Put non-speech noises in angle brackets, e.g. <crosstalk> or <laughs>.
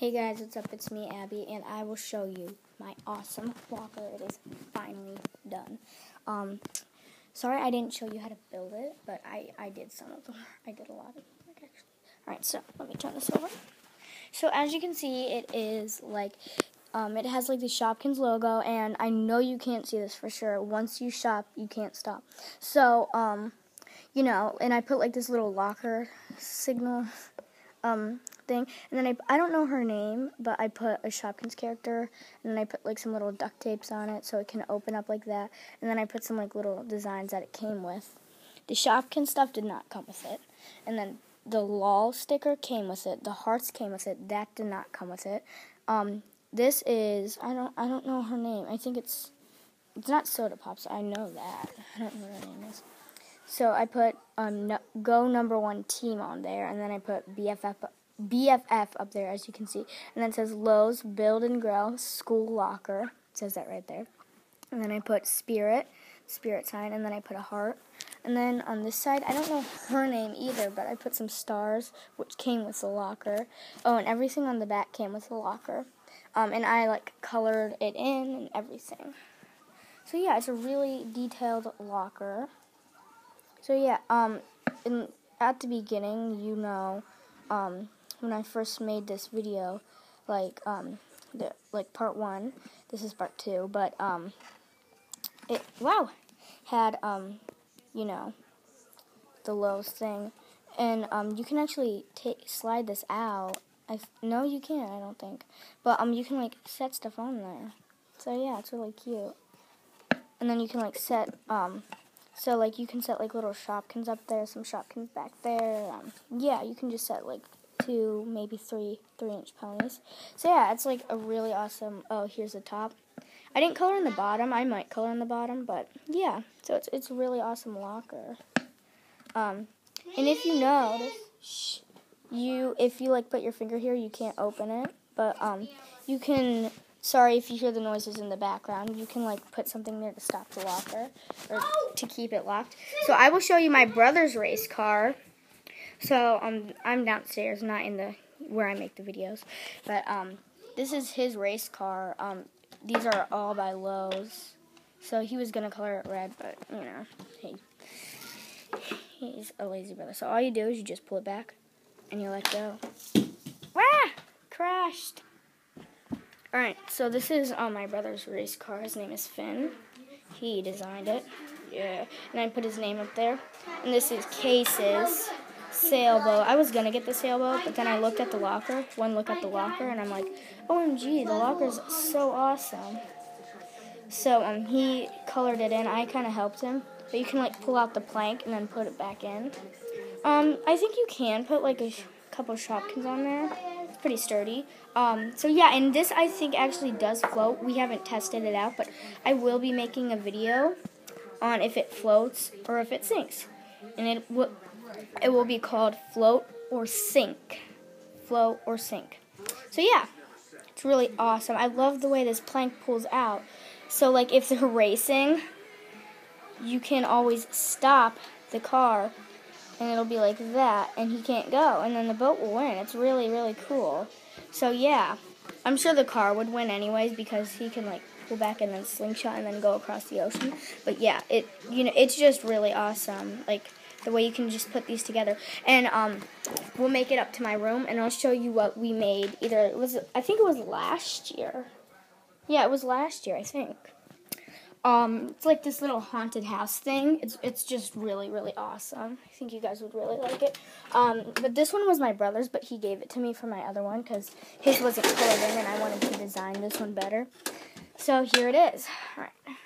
Hey guys, what's up? It's me, Abby, and I will show you my awesome locker. It is finally done. Um, sorry I didn't show you how to build it, but I, I did some of the work. I did a lot of work, actually. Alright, so let me turn this over. So as you can see, it is like, um, it has like the Shopkins logo, and I know you can't see this for sure. Once you shop, you can't stop. So, um, you know, and I put like this little locker signal um, thing. And then I, I don't know her name, but I put a Shopkins character, and then I put like some little duct tapes on it so it can open up like that. And then I put some like little designs that it came with. The Shopkins stuff did not come with it. And then the LOL sticker came with it. The hearts came with it. That did not come with it. Um, this is I don't I don't know her name. I think it's it's not Soda Pops. I know that. I don't know what her name is. So I put um, no, Go Number One Team on there, and then I put BFF BFF up there, as you can see, and then it says Lowe's Build and Grow School Locker. It says that right there. And then I put Spirit, Spirit sign, and then I put a heart. And then on this side, I don't know her name either, but I put some stars, which came with the locker. Oh, and everything on the back came with the locker. Um, and I like colored it in and everything. So yeah, it's a really detailed locker. So yeah, um, in, at the beginning, you know, um, when I first made this video, like, um, the, like part one, this is part two, but, um, it, wow, had, um, you know, the Lowe's thing, and, um, you can actually take, slide this out, I, no, you can't, I don't think, but, um, you can, like, set stuff on there, so yeah, it's really cute, and then you can, like, set, um, so like you can set like little Shopkins up there, some Shopkins back there. Um, yeah, you can just set like two, maybe three, three inch ponies. So yeah, it's like a really awesome. Oh, here's the top. I didn't color in the bottom. I might color in the bottom, but yeah. So it's it's a really awesome locker. Um, and if you notice, you if you like put your finger here, you can't open it, but um, you can Sorry if you hear the noises in the background. You can like put something there to stop the locker or to keep it locked. So I will show you my brother's race car. So um, I'm downstairs, not in the where I make the videos, but um, this is his race car. Um, these are all by Lowe's. So he was gonna color it red, but you know, hey, he's a lazy brother. So all you do is you just pull it back and you let go. Ah! Crashed. Alright, so this is uh, my brother's race car. His name is Finn. He designed it. Yeah. And I put his name up there. And this is Case's sailboat. I was to get the sailboat, but then I looked at the locker. One look at the locker, and I'm like, OMG, the locker's so awesome. So um, he colored it in. I kind of helped him. But you can like pull out the plank and then put it back in. Um, I think you can put like a sh couple Shopkins on there It's pretty sturdy. Um, so yeah, and this I think actually does float. We haven't tested it out, but I will be making a video on if it floats or if it sinks, and it will it will be called float or sink, float or sink. So yeah, it's really awesome. I love the way this plank pulls out. So like if <laughs> they're racing, you can always stop the car and it'll be like that, and he can't go, and then the boat will win. It's really, really cool. So yeah, I'm sure the car would win anyways because he can like back and then slingshot and then go across the ocean. But yeah, it you know it's just really awesome. Like the way you can just put these together. And um, we'll make it up to my room, and I'll show you what we made. Either it was I think it was last year. Yeah, it was last year, I think. Um, it's like this little haunted house thing. It's it's just really really awesome. I think you guys would really like it. Um, but this one was my brother's, but he gave it to me for my other one because his wasn't colored in, and I wanted to design this one better. So here it is. All right.